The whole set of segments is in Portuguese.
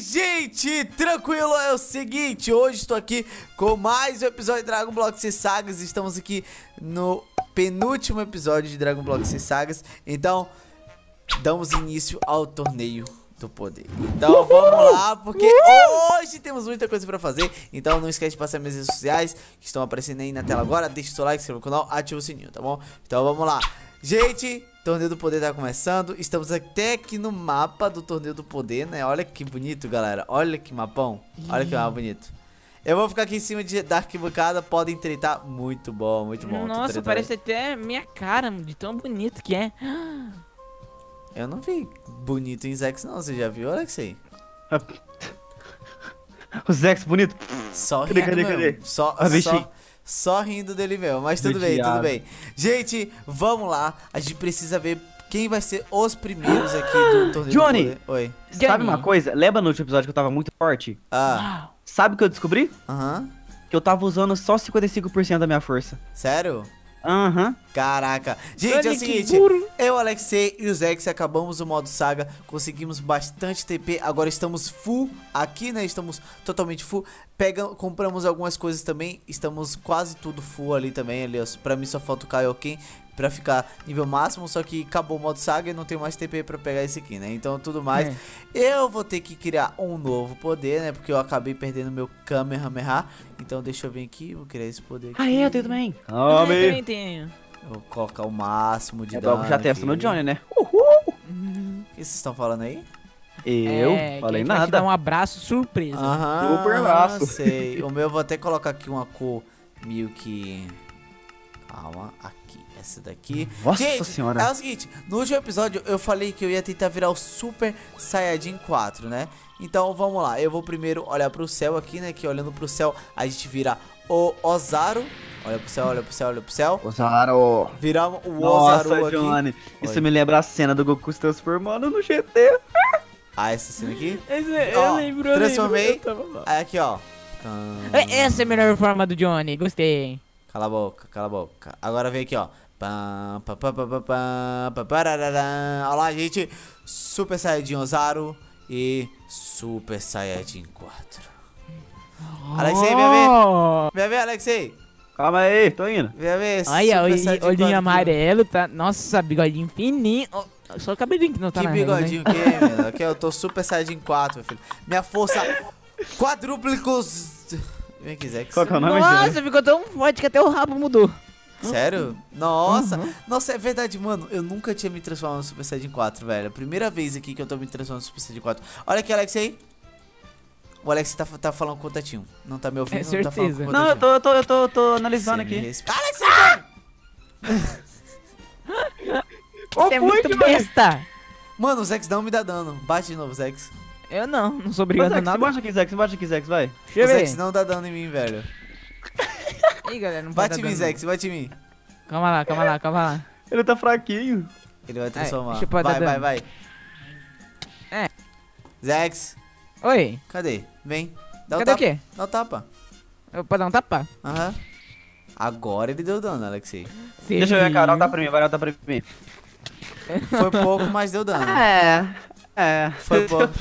gente? Tranquilo? É o seguinte, hoje estou aqui com mais um episódio de Dragon Ball X Sagas. Estamos aqui no penúltimo episódio de Dragon Ball X Sagas. Então, damos início ao torneio do poder. Então vamos lá, porque hoje temos muita coisa pra fazer. Então não esquece de passar minhas redes sociais que estão aparecendo aí na tela agora. Deixa o seu like, se inscreva no canal, ativa o sininho, tá bom? Então vamos lá. Gente, Torneio do Poder tá começando. Estamos até aqui no mapa do Torneio do Poder, né? Olha que bonito, galera. Olha que mapão. Olha que mapa bonito. Eu vou ficar aqui em cima de, da arquibancada. Podem treitar. Muito bom, muito bom. Nossa, parece até minha cara, de tão bonito que é. Eu não vi bonito em Zex, não. Você já viu? Olha que sei. O Zex bonito. Só Cadê, rindo cadê, mesmo. cadê? Só, Ah, só, só rindo dele mesmo. Mas tudo Do bem, tudo bem. Gente, vamos lá. A gente precisa ver quem vai ser os primeiros aqui do torneio Johnny! do. Oi. Sabe Johnny. uma coisa? Lembra no último episódio que eu tava muito forte? Ah, Sabe o que eu descobri? aham. Que eu tava usando só 55% da minha força. Sério? Aham. Caraca. Gente, é o seguinte. burro. Eu, Alexei e o Zex acabamos o modo saga. Conseguimos bastante TP. Agora estamos full aqui, né? Estamos totalmente full. Pega, compramos algumas coisas também. Estamos quase tudo full ali também. Ali, ó. Pra mim só falta o Kaioken pra ficar nível máximo. Só que acabou o modo saga e não tem mais TP pra pegar esse aqui, né? Então tudo mais. É. Eu vou ter que criar um novo poder, né? Porque eu acabei perdendo meu Kamehameha. Então deixa eu vir aqui. Vou criar esse poder aqui. Ah, é, eu tenho também. Eu também tenho. Eu Vou colocar o máximo de É dano. já testa no aqui. Johnny, né? O que vocês estão falando aí? Eu? É, que a Falei gente vai te dar nada. um abraço surpresa. Aham. Super abraço. Sei. O meu eu vou até colocar aqui uma cor meio que. Calma, aqui. Essa daqui. Nossa Gente, senhora. É o seguinte, no último episódio eu falei que eu ia tentar virar o Super Saiyajin 4, né? Então vamos lá, eu vou primeiro olhar pro céu aqui, né? Que olhando pro céu a gente vira o Ozaru. Olha pro céu, olha pro céu, olha pro céu. Ozaru. Viramos o Nossa, Ozaru aqui. Johnny. Isso Oi. me lembra a cena do Goku se transformando no GT. Ah, essa cena aqui. Esse, Ó, eu lembro, eu transformei. lembro, eu. Aí aqui, ó. É, Essa é a melhor forma do Johnny, gostei. Cala a boca, cala a boca. Agora vem aqui, ó. Pam, pam, pam, pam, pam, pam, pam, parararã. Olha lá, gente. Super Saiyajin Ozaru e Super Saiyajin 4. Alexei, vem ver. Oh! Vem ver, Alexei. Calma aí, tô indo. Vem ver. Olha, olhinho, Saiyajin 4 olhinho amarelo, tá? Nossa, bigodinho fininho. Só o cabelinho que não tá Que na régua, né? bigodinho que é, meu? Aqui eu tô Super Saiyajin 4, meu filho. Minha força quadrúplicos. Vem aqui, Zex. Qual que é o nome, Nossa, Johnny? ficou tão forte que até o rabo mudou. Sério? Nossa, nossa, é verdade, mano. Eu nunca tinha me transformado no Super Saiyajin 4, velho. Primeira vez aqui que eu tô me transformando no Super Saiyajin 4. Olha aqui, Alex aí. O Alex tá, tá falando com o Tatinho. Não tá me ouvindo, É não tá falando certeza. com o Não, eu tô, eu tô, eu tô, eu tô analisando aqui. respe- Alex, Qual Você é muito besta. Mano, o Zex não me dá dano. Bate de novo, Zex. Eu não, não sou Ô, obrigado a Zex, nada. embaixo aqui, Zex, embaixo aqui, Zex, vai. Deixa eu o ver. Zex não dá dano em mim, velho. Ih, galera, não vai Bate em mim, dano. Zex, bate em mim. Calma lá, calma lá, calma lá. Ele tá fraquinho. Ele vai transformar. deixa eu pôr vai, vai, dano. vai. É. Zex, Oi, cadê? Vem. Dá o cadê o tapa. quê? Dá o tapa. Eu posso dar um tapa? Aham. Agora ele deu dano, Alexei. Deixa eu ver, cara, dá pra mim, vai, dá pra mim. Foi pouco, mas deu dano. É, é. Foi pouco.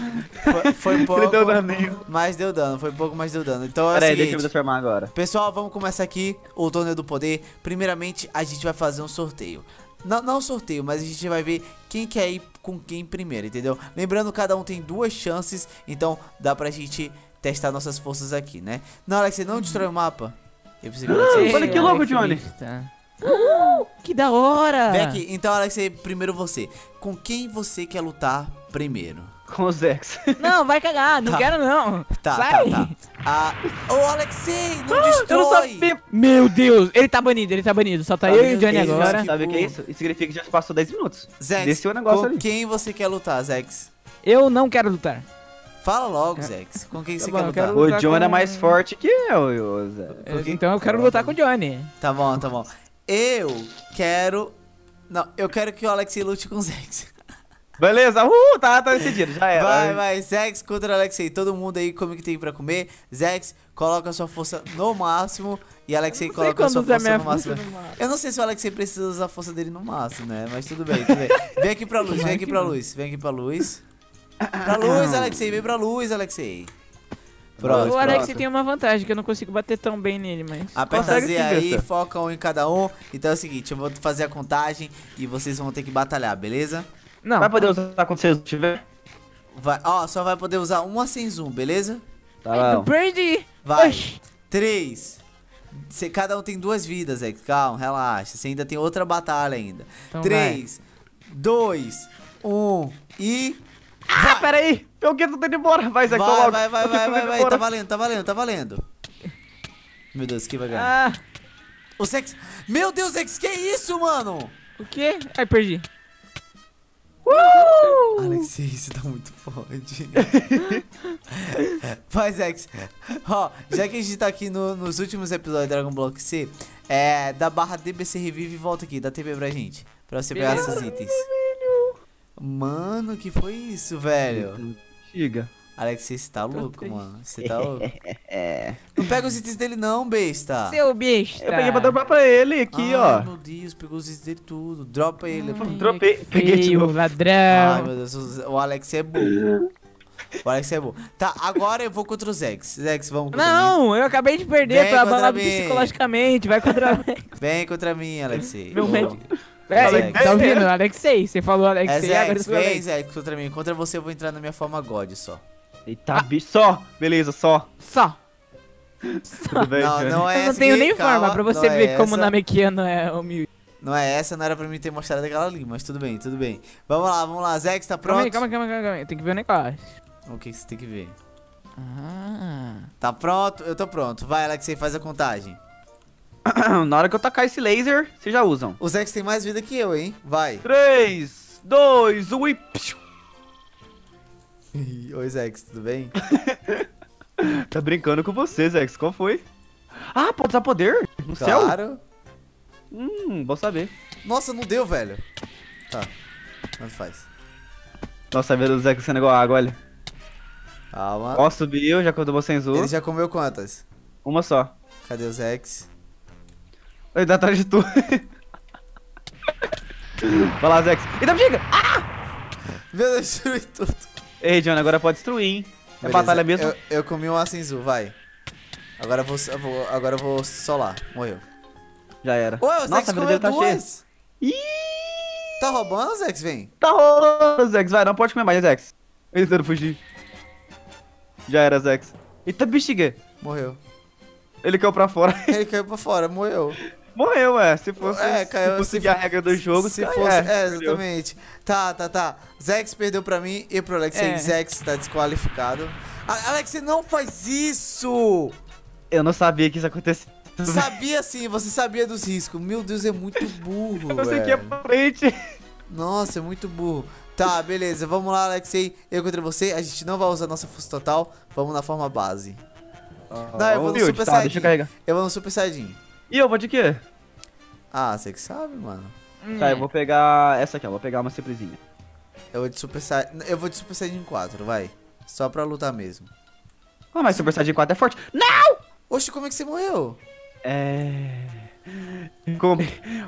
Foi, foi pouco. Ele deu daninho. Mas deu dano. Foi pouco, mas deu dano. Então é o Pera aí, seguinte. deixa eu me transformar agora. Pessoal, vamos começar aqui o torneio do poder. Primeiramente, a gente vai fazer um sorteio. Não, não um sorteio, mas a gente vai ver quem quer ir com quem primeiro, entendeu? Lembrando, cada um tem duas chances, então dá pra gente testar nossas forças aqui, né? Não, Alex, você não destrói o mapa. Eu preciso que olha que louco, Johnny. Que da hora! Aqui, então, Alexei, primeiro você. Com quem você quer lutar primeiro? Com o Zex. Não, vai cagar, não Tá. quero não. Tá, Sai. tá, tá. Ah, ô, Alexei, não Eu não destrói! sabia. Meu Deus, ele tá banido, ele tá banido. Só tá, Tá eu e o Johnny agora. Sabe o que é isso? Isso significa que já passou 10 minutos. Zex, Desceu o negócio com ali. quem você quer lutar, Zex? Eu não quero lutar. Fala logo, Zex. Com quem Tá você bom, quer lutar? quero- O lutar John é com- mais forte que eu, eu quê? Então eu quero lutar com o Johnny. Tá bom, tá bom. Eu quero. Não, eu quero que o Alexei lute com o Zex. Beleza, uh, tá, tá decidido, já era. Vai, vai, Zex contra o Alexei. Todo mundo aí come o que tem pra comer. Zex, coloca a sua força no máximo. E Alexei coloca a sua força no máximo. no máximo. Eu não sei se o Alexei precisa usar a força dele no máximo, né? Mas tudo bem, tudo bem. Vem aqui pra luz, vem aqui pra luz, vem aqui pra luz. Pra luz, Alexei, vem pra luz, Alexei. Pronto, o Alex pronto. tem uma vantagem, que eu não consigo bater tão bem nele, mas... Aperta Z aí, foca um em cada um. Então é o seguinte, eu vou fazer a contagem e vocês vão ter que batalhar, beleza? Não, Vai poder usar quando você tiver? Vai, ó, só vai poder usar uma sem zoom, beleza? Tá Ai, bom. eu perdi. Vai. Oxi. Três. Cê- cada um tem duas vidas, Zé. Calma, relaxa. Você ainda tem outra batalha ainda. Então Três, dois, um e. Ah, peraí! Eu quero tô indo embora. Vai, Zé, Vai, logo. vai, vai, Eu vai, vai, vai. Tá valendo, tá valendo, tá valendo. Meu Deus, que vai ganhar. Ah, O Sex. Meu Deus, Sex, que isso, mano? o quê? Ai, perdi. Alexei, você tá muito forte. Vai, Zex. Ó, já que a gente tá aqui no- nos últimos episódios de Dragon Block C, é, da barra DBC Revive e volta aqui, dá TP pra gente. Pra você pegar esses itens. Mano, que foi isso, velho? Chega. Alexei, você tá louco, triste. mano. Você tá louco. É. Não pega os itens dele não, besta. Seu besta. Eu peguei pra dropar pra ele aqui, Ai, ó. meu Deus, pegou os itens dele tudo. Dropa ele. Ai, Dropei- que peguei de novo. Ai, ladrão. meu Deus, o Alex é burro. O Alex é burro. Tá, agora eu vou contra o Zex. Zex, vamos contra mim. Não, eu acabei de perder, Vem tô abalado mim. psicologicamente, vai contra mim. Vem contra mim, Alexei. Meu médico. É, É, tá ouvindo? Alexei, você falou É Alexei, agora Zex, eu sou vem Alex. Contra mim. Contra você eu vou entrar na minha forma God só. Eita, bicho. Só. Beleza, só. Só. Tudo bem, Não, não é eu não tenho nem calma, forma pra você é ver como o. Namekiano é humilde. Não é essa, não era pra mim ter mostrado aquela ali, mas tudo bem, tudo bem. Vamos lá, vamos lá. Zex, tá Calma pronto? aí, calma aí, calma aí, calma aí. Tem que ver o negócio. O que que você tem que ver? Ah. Tá pronto? Eu tô pronto. Vai, Alexei, faz a contagem. Na hora que eu tacar esse laser, vocês já usam. O Zex tem mais vida que eu, hein? Vai. 3, 2, 1 e... Oi, Zex, tudo bem? Tá brincando com você, Zex. Qual foi? Ah, pode usar poder? No céu? Claro. Hum, bom saber. Nossa, não deu, velho. Tá. Tanto faz. Nossa, vendo o Zex sendo igual água, olha. Calma. Ó, subiu, já que eu dou sem zoom. Ele já comeu quantas? Uma só. Cadê o Zex? Ele tá atrás de tu. Vai lá, Zex. Eita, bexiga! Meu Deus, destruí tudo. Ei, John, agora pode destruir, hein? É Beleza, batalha mesmo. Eu, eu comi um Asenzu, vai. Agora eu vou, eu vou- agora eu vou solar. Morreu. Já era. Ué, o Nossa, a vida dele tá cheia. Ih, Tá roubando, Zex? Vem. tá rolando, Zex. Vai, não pode comer mais, Zex. Ele tentando fugir. Já era, Zex. Eita, bexiga. Morreu. Ele caiu pra fora. Ele caiu pra fora, morreu. Morreu, é. Se fosse, É, caiu, se seguir a regra do jogo, Se cai- fosse. É, perdeu. exatamente. Tá, tá, tá. Zex perdeu pra mim e pro Alexei. É. Zex tá desqualificado. Alexei, não faz isso! Eu não sabia que isso acontecia. Sabia sim, você sabia dos riscos. Meu Deus, é muito burro, Eu sei que é pra frente. Nossa, é muito burro. Tá, beleza. Vamos lá, Alexei. Eu contra você. A gente não vai usar nossa força total. Vamos na forma base. Não, eu vou no Build, Super tá, Saiyajin. deixa eu carregar. Eu vou no Super Saiyajin. E eu vou de quê? Ah, você que sabe, mano. Tá, eu vou pegar essa aqui, ó. Vou pegar uma simplesinha. Eu vou de Super Saiyajin. Eu vou de Super Saiyajin 4, vai. Só pra lutar mesmo. Ah, mas Super Saiyajin 4 é forte. Não! Oxe, como é que você morreu? É... Como...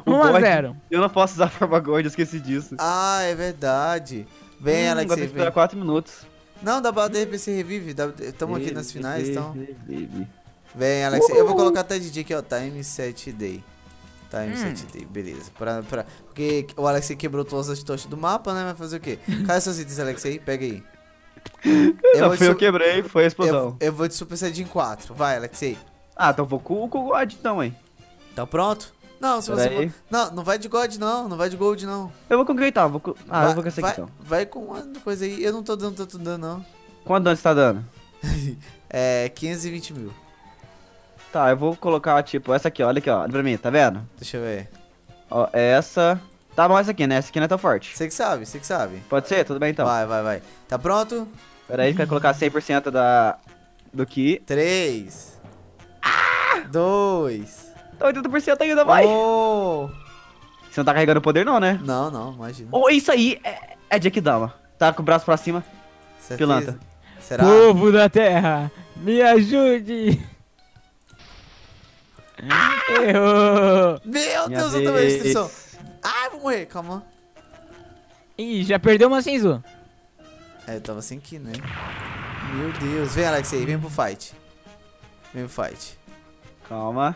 1 a God- 0. Eu não posso usar a forma God, eu esqueci disso. Ah, é verdade. Vem, Hum, tem que esperar vem. 4 minutos. Não, dá pra de repente você revive. Estamos aqui nas finais, então. então. Vem, Alexei. Eu vou Uhul. colocar até DJ aqui, ó. Time 7 Day. Time Hum. 7 Day, beleza. Pra, pra... Porque o Alexei quebrou todas as tochas do mapa, né? Vai fazer o quê? Cadê seus itens, Alexei? Pega aí. Não, vou de foi eu quebrei, foi a explosão. eu, eu vou de Super Saiyajin 4. Vai, Alexei. Ah, então vou com, o God então, hein. Tá pronto? Não, se Pera você. aí. Não, não vai de God, não. Não vai de Gold, não. Eu vou com? Vou com... Ah, vai, eu vou com esse vai, aqui então. vai com uma coisa aí. Eu não tô dando tanto dano, não. Quanto dano você tá dando? É 520 mil. Tá, eu vou colocar, tipo, essa aqui, ó. Olha aqui, ó. Olha pra mim, tá vendo? Deixa eu ver. Ó, essa... Tá bom essa aqui, né? Essa aqui não é tão forte. Você que sabe, você que sabe. Pode ser? Tudo bem então. Vai, vai, vai. Tá pronto? Pera aí, quero colocar 100% da... do Ki. 3. 2. Tá 80% ainda, vai. Oh. Você não tá carregando poder não, né? Não, não, imagina. Ou isso aí é, é Jack Dama. Tá com o braço pra cima. Certeza? Pilantra. Será? Povo da terra, me ajude! Errou! Meu Minha Deus, eu tomei a vez. destruição. Ai, vou morrer, calma. Ih, já perdeu uma Senzu. É, eu tava sem ki, né? Meu Deus. Vem, Alexei, vem pro fight. Vem pro fight. Calma.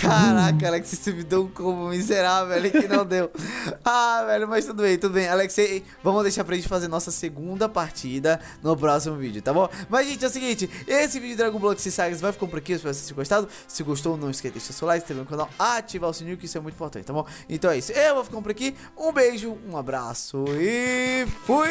Caraca, Alexei, você me deu um combo miserável ali que não deu. Ah, velho, mas tudo bem, tudo bem. Alexei, vamos deixar pra gente fazer nossa segunda partida no próximo vídeo, tá bom? Mas, gente, é o seguinte, esse vídeo de Dragon Ball X Sagas vai ficando por aqui, espero que vocês tenham gostado. Se gostou, não esqueça de deixar seu like, se inscrever no canal, ativar o sininho, que isso é muito importante, tá bom? Então é isso, eu vou ficando por aqui, um beijo, um abraço e fui!